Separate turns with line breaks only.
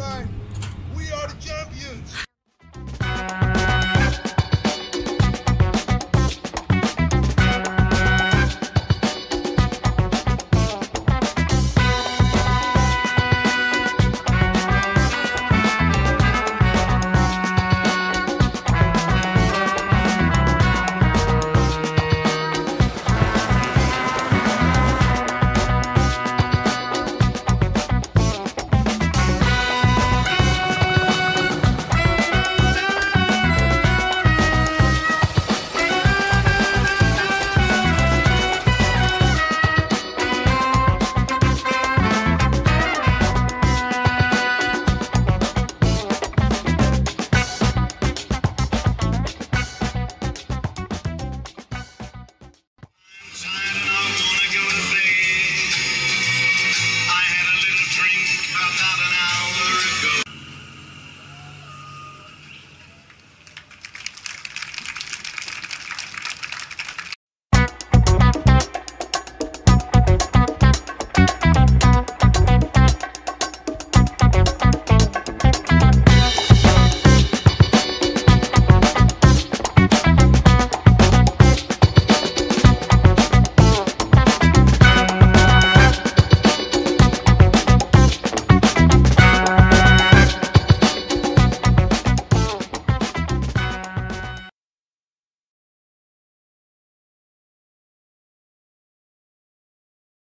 line.